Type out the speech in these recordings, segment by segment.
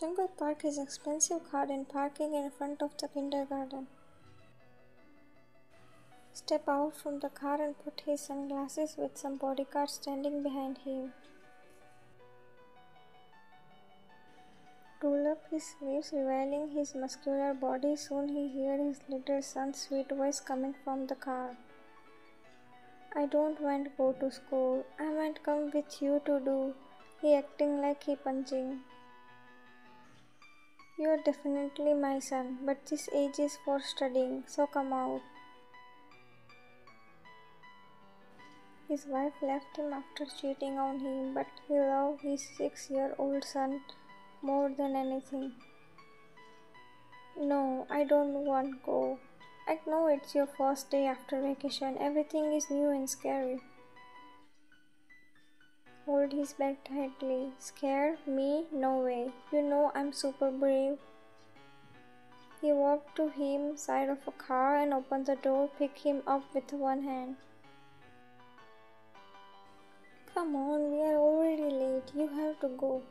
Jungkook Park is expensive and parking in front of the kindergarten. Step out from the car and put his sunglasses with some bodyguards standing behind him. Roll up his sleeves, revealing his muscular body. Soon he heard his little son's sweet voice coming from the car. I don't want to go to school. I might come with you to do. He acting like he punching. You are definitely my son, but this age is for studying, so come out. His wife left him after cheating on him, but he loved his six year old son more than anything. No, I don't want to go. I know it's your first day after vacation. Everything is new and scary. Hold his back tightly. Scare me? No way. You know I'm super brave. He walked to him side of a car and opened the door, pick him up with one hand. Come on, we are already late. You have to go.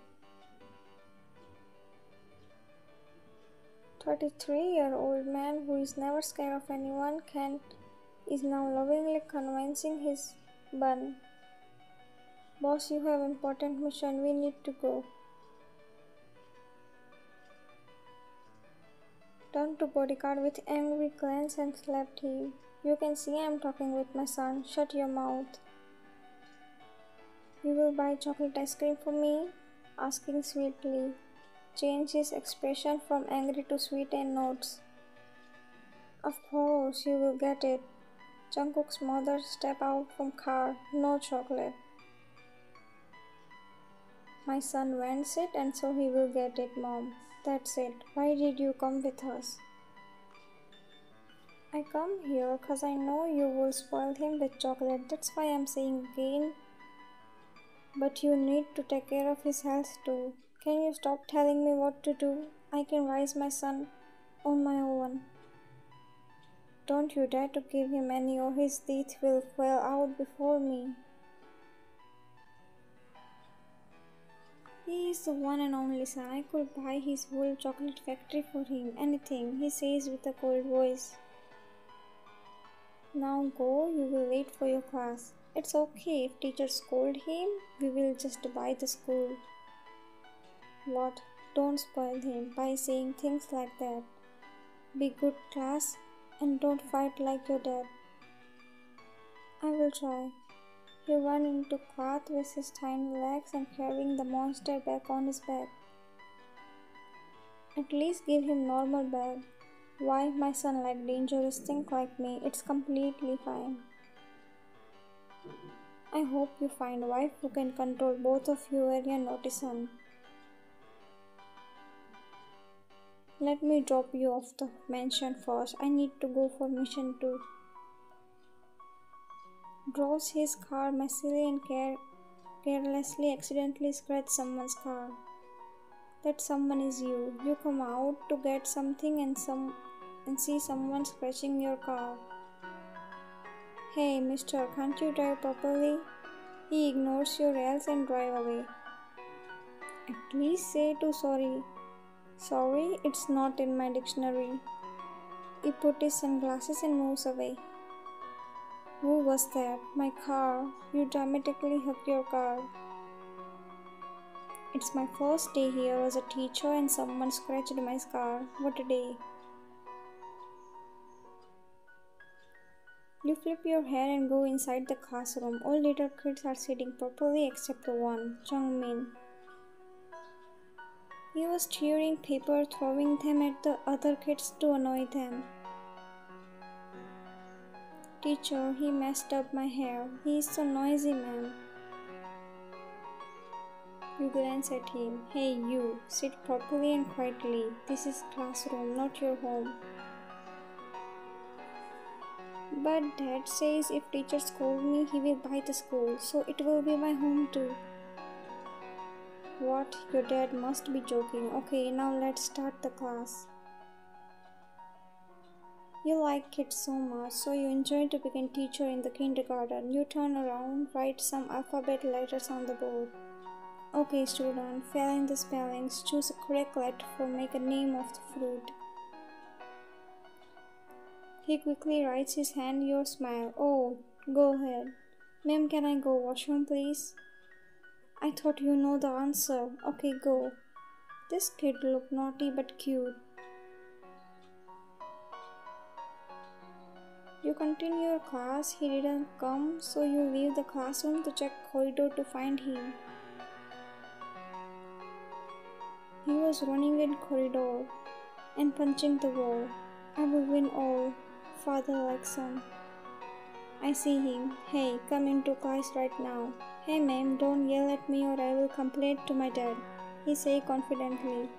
33 year old man who is never scared of anyone can is now lovingly convincing his bun Boss, you have important mission. We need to go. Turned to bodyguard with angry glance and slapped him. You can see I'm talking with my son. Shut your mouth. You will buy chocolate ice cream for me? Asking sweetly. Change his expression from angry to sweet and notes. Of course, you will get it. Jungkook's mother stepped out from car. No chocolate. My son wants it and so he will get it, mom. That's it. Why did you come with us? I come here because I know you will spoil him with chocolate. That's why I'm saying again. But you need to take care of his health too. Can you stop telling me what to do? I can raise my son on my own. Don't you dare to give him any or his teeth will fall out before me. He is the one and only son. I could buy his whole chocolate factory for him. Anything, he says with a cold voice. Now go, you will wait for your class. It's okay if teachers scold him, we will just buy the school. What? Don't spoil him by saying things like that. Be good class and don't fight like your dad. I will try. He ran into Kath with his tiny legs and carrying the monster back on his back. At least give him normal bag. Why my son like dangerous things like me? It's completely fine. I hope you find a wife who can control both of you and your naughty son. Let me drop you off the mansion first. I need to go for mission 2 draws his car messily and care carelessly accidentally scratch someone's car. That someone is you. You come out to get something and some and see someone scratching your car. Hey, mister, can't you drive properly? He ignores your rails and drive away. At least say to sorry. Sorry, it's not in my dictionary. He put his sunglasses and moves away. Who was that? My car. You dramatically hug your car. It's my first day here as a teacher and someone scratched my car. What a day. You flip your hair and go inside the classroom. All little kids are sitting properly except the one, Min. He was tearing paper, throwing them at the other kids to annoy them. Teacher, he messed up my hair. He is so noisy, ma'am. You glance at him. Hey, you, sit properly and quietly. This is classroom, not your home. But dad says if teacher scold me, he will buy the school, so it will be my home too. What? Your dad must be joking. Okay, now let's start the class. You like it so much, so you enjoy to become teacher in the kindergarten. You turn around, write some alphabet letters on the board. Okay, student, fill in the spellings. Choose a correct letter for make a name of the fruit. He quickly writes his hand your smile. Oh, go ahead. Ma'am, can I go washroom, please? I thought you know the answer. Okay, go. This kid looked naughty but cute. You continue your class, he didn't come, so you leave the classroom to check corridor to find him. He was running in corridor and punching the wall. I will win all, father like son. I see him. Hey, come into class right now. Hey ma'am, don't yell at me or I will complain to my dad, he say confidently.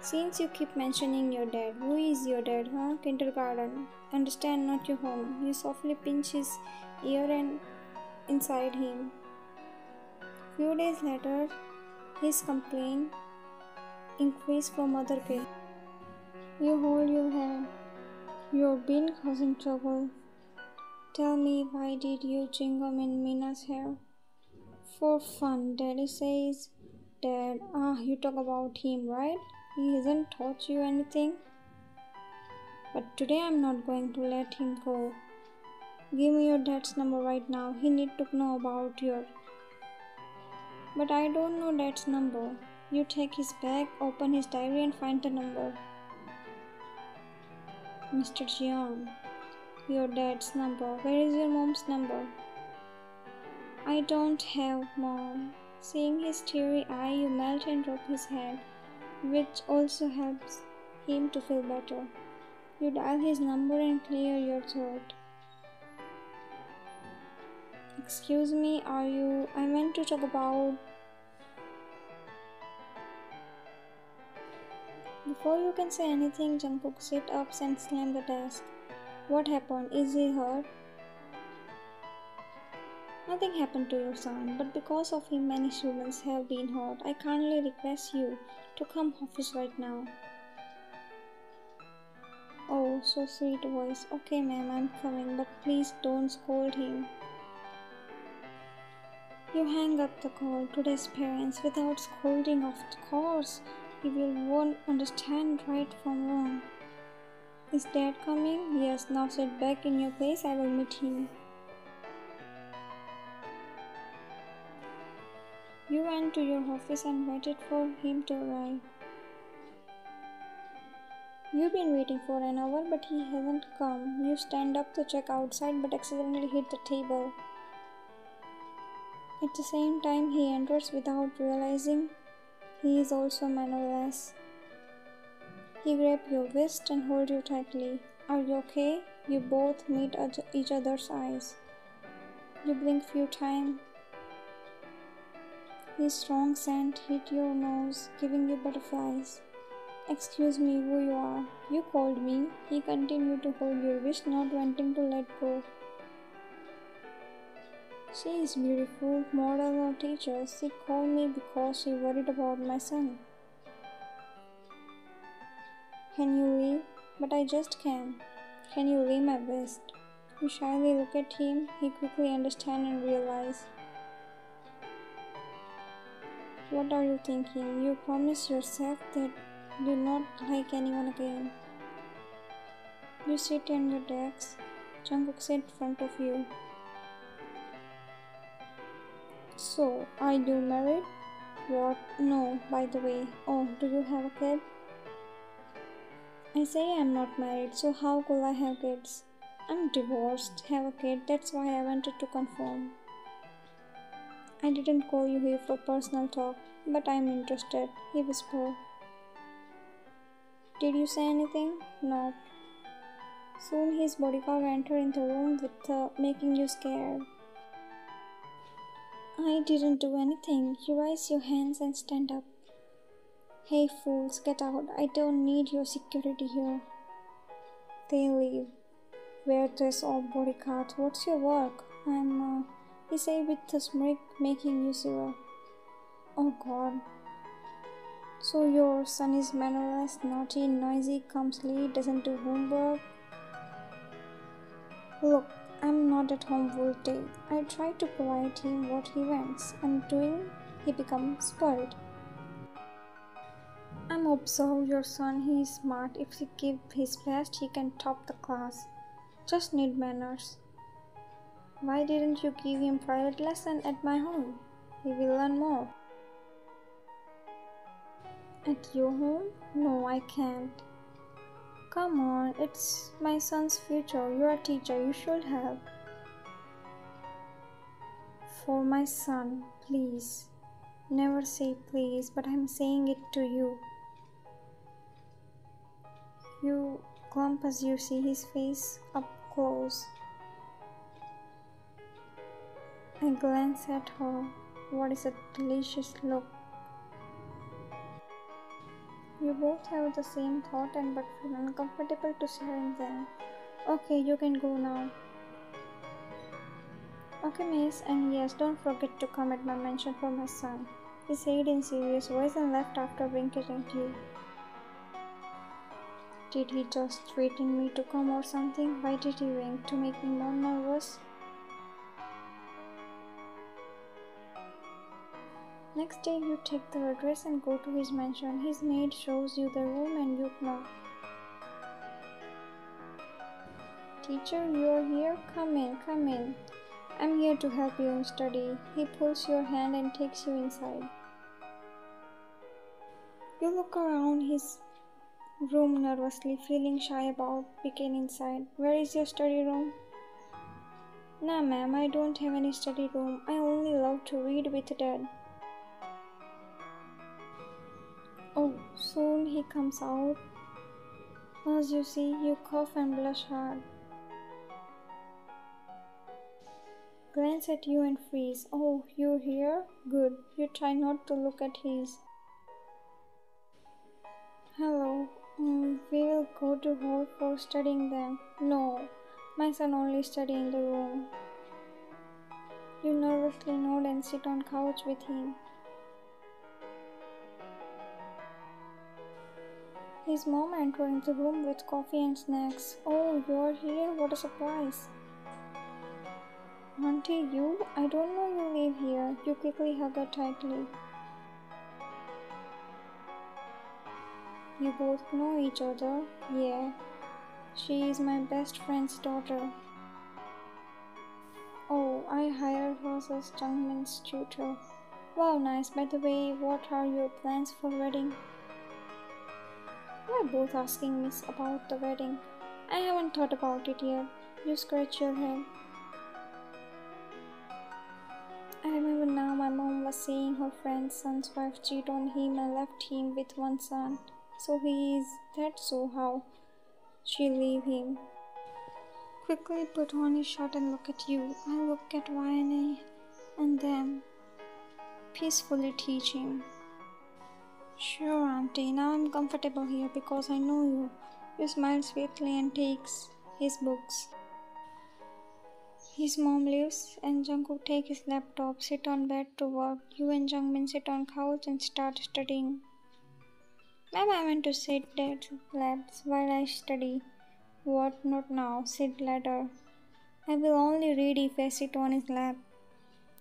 Since you keep mentioning your dad, who is your dad, huh? Kindergarten. Understand, not your home. You softly pinch his ear and inside him. Few days later, his complaint increased from other kids. You hold your head. You've been causing trouble. Tell me, why did you gum in Mina's hair? For fun, Daddy says. Dad, ah, you talk about him, right? He hasn't taught you anything. But today I'm not going to let him go. Give me your dad's number right now. He need to know about your. But I don't know dad's number. You take his bag, open his diary, and find the number. Mr. Jian, your dad's number. Where is your mom's number? I don't have mom. Seeing his teary eye, you melt and drop his head which also helps him to feel better. You dial his number and clear your throat. Excuse me, are you? I meant to talk about. Before you can say anything, Jungkook sit up and slam the desk. What happened? Is he hurt? Nothing happened to your son, but because of him, many students have been hurt. I kindly request you to come office right now. Oh, so sweet voice. Okay, ma'am, I'm coming, but please don't scold him. You hang up the call to his parents without scolding, of course. He will won't understand right from wrong. Is dad coming? Yes, now sit back in your place, I will meet him. You went to your office and waited for him to arrive. You've been waiting for an hour, but he hasn't come. You stand up to check outside, but accidentally hit the table. At the same time, he enters without realizing he is also mannerless. He grabs your wrist and holds you tightly. Are you okay? You both meet each other's eyes. You blink few times his strong scent hit your nose, giving you butterflies. Excuse me, who you are? You called me. He continued to hold your wrist, not wanting to let go. She is beautiful, model or teacher. She called me because she worried about my son. Can you leave? But I just came. Can you leave my wrist? You shyly look at him. He quickly understands and realizes what are you thinking? You promise yourself that you do not like anyone again. You sit on your desk. Jungkook sit in front of you. So, are you married? What? No, by the way. Oh, do you have a kid? I say I'm not married, so how could I have kids? I'm divorced, have a kid, that's why I wanted to confirm. I didn't call you here for personal talk, but I'm interested, he whispered. Did you say anything? No. Soon his bodyguard entered in the room with uh, making you scared. I didn't do anything. You raise your hands and stand up. Hey fools, get out. I don't need your security here. They leave. Where dress or bodyguard. What's your work? I'm, uh, he said with a smirk, making you shiver. Oh God. So your son is mannerless, naughty, noisy, late, doesn't do homework. Look, I'm not at home full day. I try to provide him what he wants, and doing, he becomes spoiled. I'm observe your son. He is smart. If he give his best, he can top the class. Just need manners. Why didn't you give him private lesson at my home? He will learn more. At your home? No, I can't. Come on, it's my son's future. You're a teacher, you should help. For my son, please. Never say please, but I'm saying it to you. You clump as you see his face up close. I glance at her. What is a delicious look. You both have the same thought and but feel uncomfortable to sharing them. Okay, you can go now. Okay, miss, and yes, don't forget to come at my mansion for my son. He said in serious voice and left after winking at you. Did he just threaten me to come or something? Why did he wink? To make me more nervous? Next day, you take the address and go to his mansion. His maid shows you the room and you knock. Teacher, you are here? Come in, come in. I'm here to help you in study. He pulls your hand and takes you inside. You look around his room nervously, feeling shy about peeking inside. Where is your study room? Nah, ma'am, I don't have any study room. I only love to read with dad. Soon he comes out. As you see, you cough and blush hard. Glance at you and freeze. Oh, you're here? Good. You try not to look at his. Hello. Mm, we will go to hall for studying then. No, my son only study in the room. You nervously nod and sit on couch with him. His mom entering the room with coffee and snacks. Oh, you're here? What a surprise! Auntie, you? I don't know you live here. You quickly hug her tightly. You both know each other? Yeah. She is my best friend's daughter. Oh, I hired her as Jungmin's tutor. Wow, nice. By the way, what are your plans for wedding? You're both asking me about the wedding. I haven't thought about it yet. You scratch your head. I remember now my mom was saying her friend's son's wife cheated on him and left him with one son. So he is that so how she leave him. Quickly put on his shirt and look at you. I look at Wayne and then peacefully teach him. Sure, Auntie. Now I'm comfortable here because I know you. You smile sweetly and takes his books. His mom leaves and Jungkook take his laptop, sit on bed to work. You and Jungmin sit on couch and start studying. Ma'am, I want to sit at labs while I study. What? Not now. Sit later. I will only read if I sit on his lap.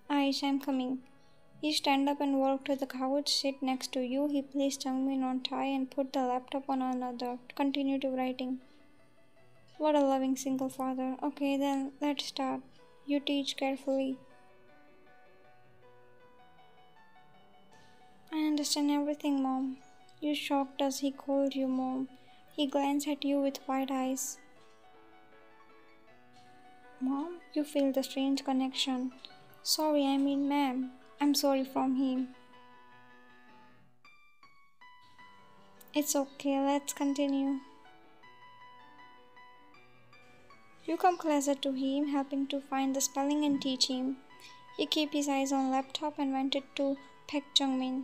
Aish, I'm coming. He stand up and walk to the couch, sit next to you. He placed Jungmin on tie and put the laptop on another. Continue to writing. What a loving single father. Okay, then let's start. You teach carefully. I understand everything, Mom. You shocked as he called you mom. He glanced at you with wide eyes. Mom, you feel the strange connection. Sorry, I mean, ma'am. I'm sorry from him. It's okay, let's continue. You come closer to him, helping to find the spelling and teach him. He kept his eyes on laptop and wanted to peck Jungmin.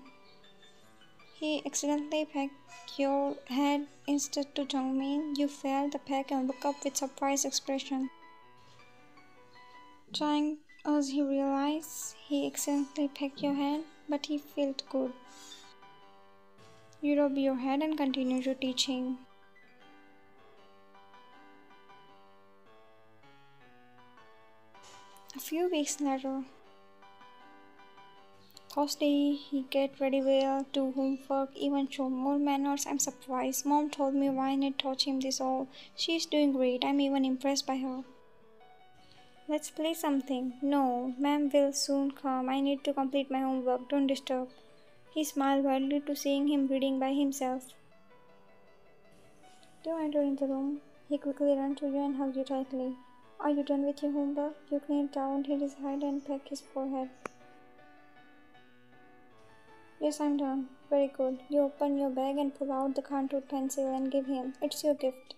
He accidentally pecked your head instead to Jungmin. You felt the peck and look up with surprised expression. Trying as he realized he accidentally pecked your head, but he felt good. You rub your head and continue your teaching. A few weeks later, Thursday, he get ready well, do homework, even show more manners. I'm surprised. Mom told me why I need touch him this all. She's doing great. I'm even impressed by her. Let's play something. No, ma'am will soon come. I need to complete my homework. Don't disturb. He smiled widely to seeing him reading by himself. Do enter in the room. He quickly ran to you and hugged you tightly. Are you done with your homework? You knelt down, hit his head, and pecked his forehead. Yes, I'm done. Very good. You open your bag and pull out the contour pencil and give him. It's your gift.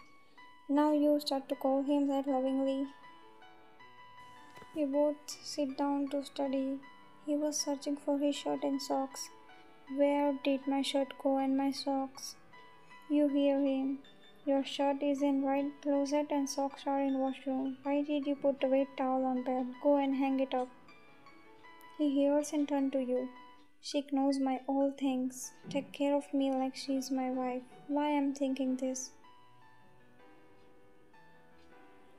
Now you start to call him that lovingly. We both sit down to study. He was searching for his shirt and socks. Where did my shirt go and my socks? You hear him. Your shirt is in right closet and socks are in washroom. Why did you put the towel on bed? Go and hang it up. He hears and turns to you. She knows my all things. Take care of me like she's my wife. Why am thinking this?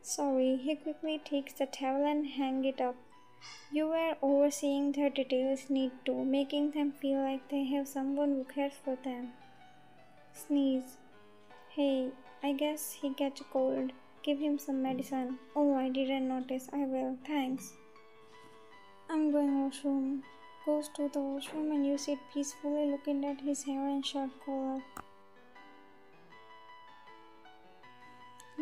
Sorry, he quickly takes the towel and hang it up. You were overseeing their details need to, making them feel like they have someone who cares for them. Sneeze. Hey, I guess he gets a cold. Give him some medicine. Oh, I didn't notice. I will. Thanks. I'm going washroom. Goes to the washroom and you sit peacefully looking at his hair and shirt collar.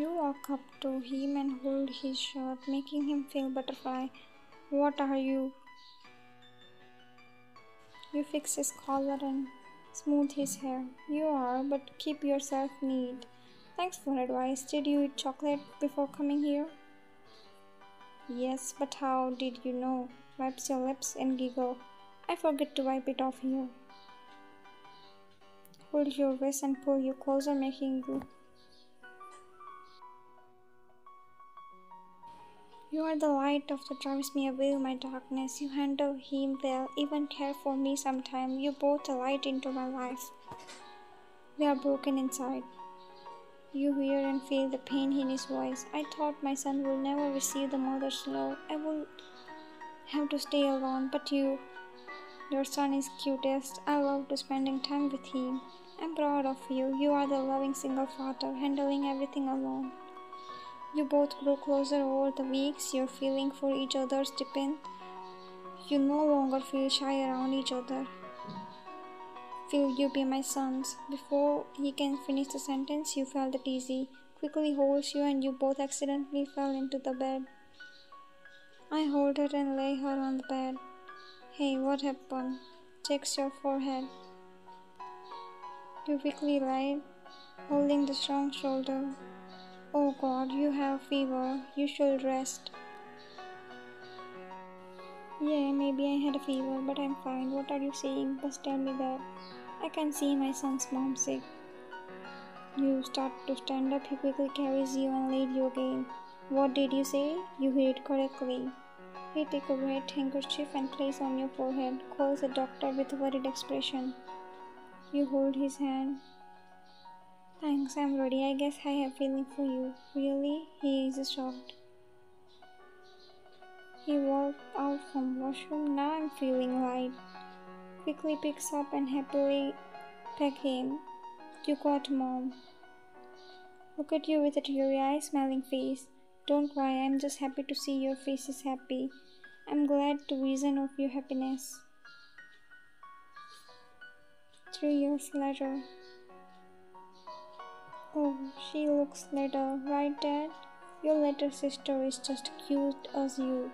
You walk up to him and hold his shirt, making him feel butterfly. What are you? You fix his collar and smooth his hair. You are, but keep yourself neat. Thanks for advice. Did you eat chocolate before coming here? Yes, but how did you know? Wipes your lips and giggle. I forget to wipe it off here. Hold your wrist and pull you closer, making you. You are the light of that drives me away my darkness. You handle him well, even care for me sometime. You brought a light into my life. We are broken inside. You hear and feel the pain in his voice. I thought my son will never receive the mother's love. I will have to stay alone, but you, your son is cutest. I love to spending time with him. I'm proud of you. You are the loving single father, handling everything alone. You both grow closer over the weeks. Your feeling for each other's deepen. You no longer feel shy around each other. Will you be my sons? Before he can finish the sentence, you felt it easy. Quickly holds you, and you both accidentally fell into the bed. I hold her and lay her on the bed. Hey, what happened? Checks your forehead. You quickly lie, holding the strong shoulder. Oh God, you have fever. You should rest. Yeah, maybe I had a fever, but I'm fine. What are you saying? Just tell me that. I can see my son's mom sick. You start to stand up, he quickly carries you and leads you again. What did you say? You heard correctly. He takes a wet handkerchief and places on your forehead, calls the doctor with a worried expression. You hold his hand. Thanks, I'm ready. I guess I have feeling for you. Really? He is shocked. He walked out from washroom. Now I'm feeling light quickly picks up and happily peg him. You got mom. Look at you with a teary eye, smiling face. Don't cry, I'm just happy to see your face is happy. I'm glad to reason of your happiness. Three years later. Oh, she looks little, right, Dad? Your little sister is just cute as you.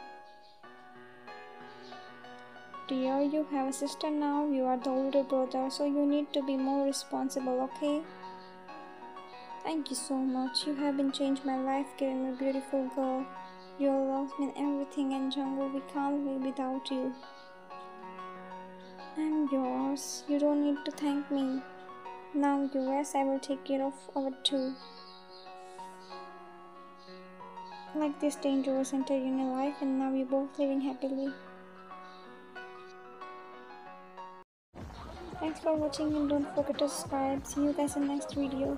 Dear, you have a sister now. You are the older brother, so you need to be more responsible, okay? Thank you so much. You have been changed my life, giving me a beautiful girl. Your love means everything, and Jungle, we can't live without you. I'm yours. You don't need to thank me. Now rest, I will take care of our two. Like this danger was entered in your life, and now you're both living happily. Thanks for watching and don't forget to subscribe. See you guys in the next video.